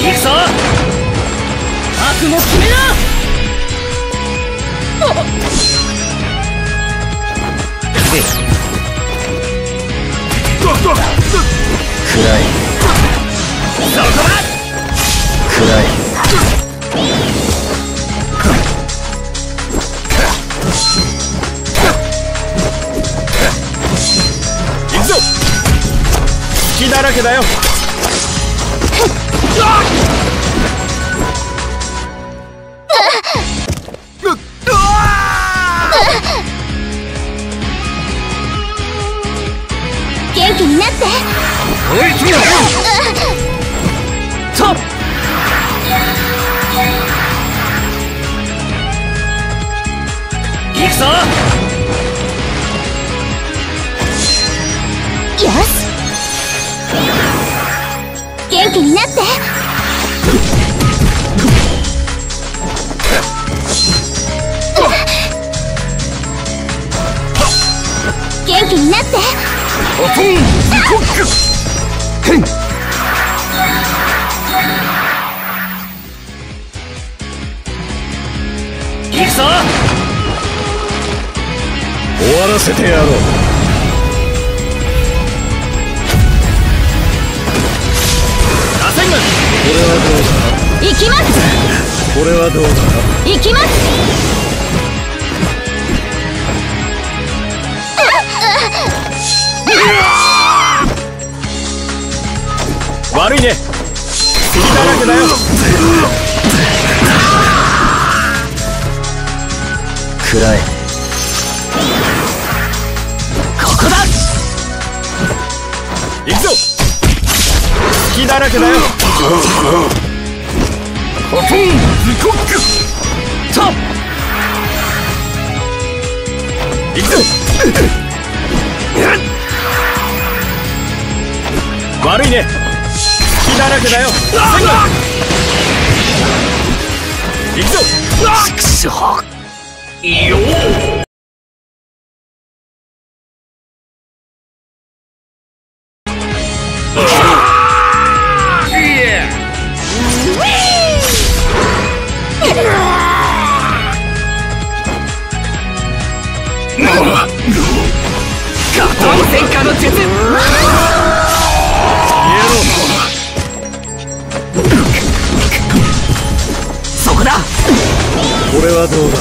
行くぞ。覚悟決めな暗い。そこだ暗い。行くぞ。隙だらけだよ元気になって。おい次ださ行くぞ。よし。元気になって。元気になって。おとんコックへん。行くぞ。終わらせてやろうこれはどうだ？行きます。これはどうだ行きます。悪いね。隙だらけだよ。暗い。ここだ。行くぞ。隙だらけだよコトンズコックさあ行くぞ悪いね。隙だらけだよ。千賀行くぞ。くしょよこれはどうだ？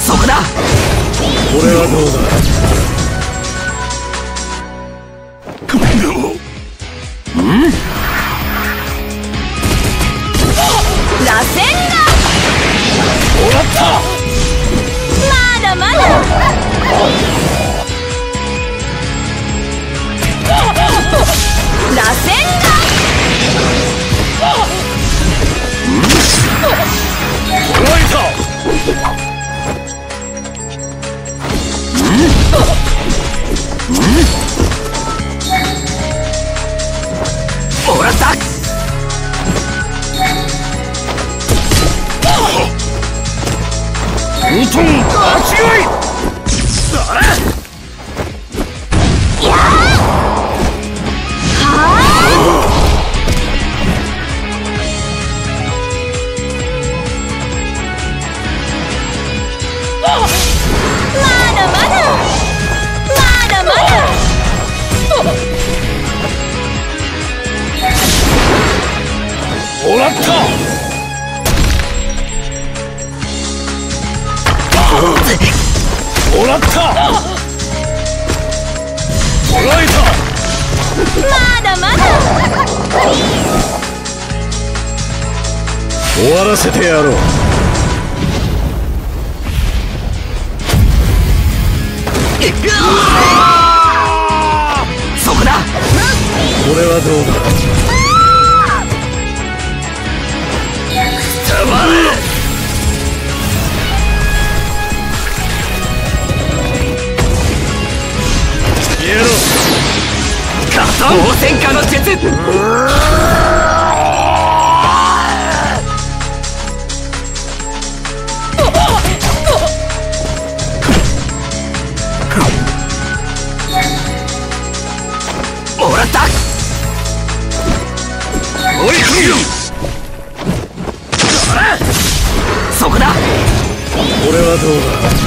そこだ。これはどうだ？螺旋がもらったまだ終わらせてやろう。そこだ。これはどうだ？たまれの術。俺はどうだ？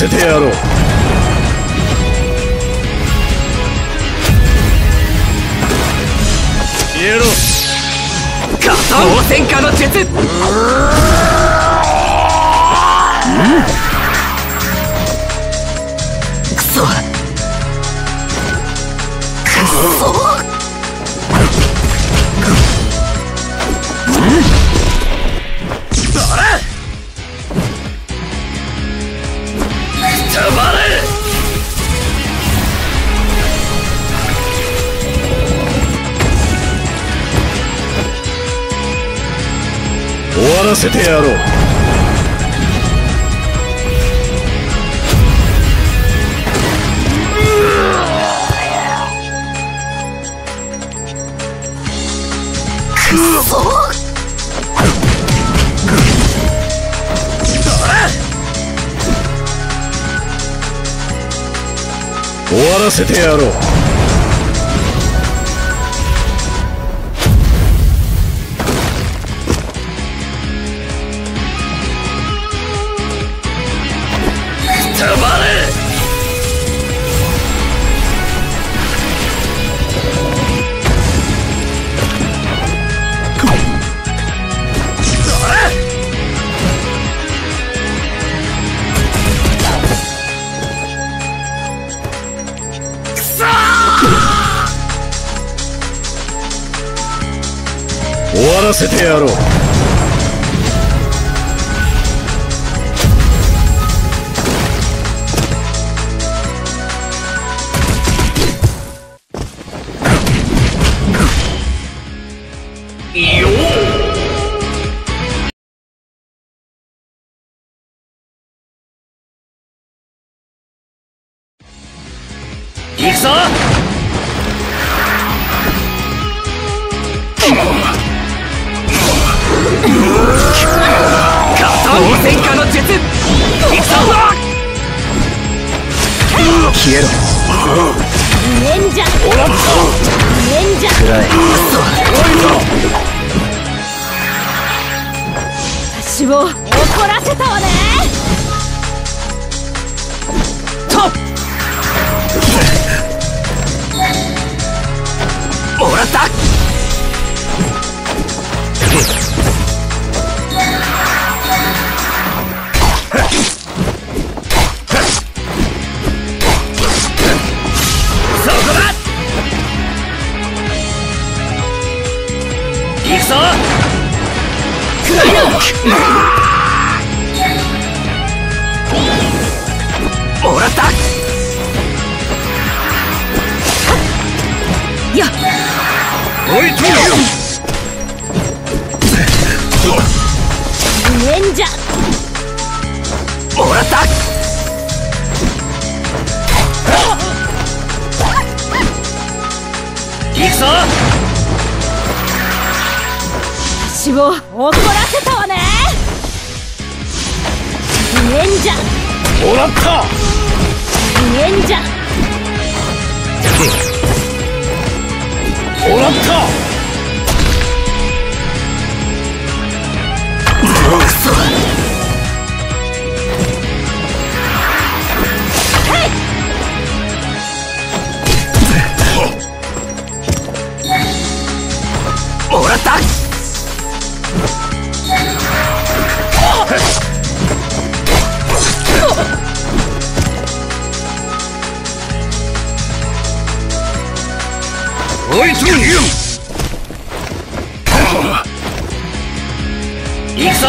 せてやろう。消えろ。応戦家の術。くそくそせてやろう。くそ終わらせてやろうせてやろう。行くぞ。戦家の術行くぞ消えろ忍者忍者私を怒らせたわね。もらった。や。おいと。忍者もらった。を怒らせたわね忍者。もらった。忍者。もらった。も I to you! 行くぞ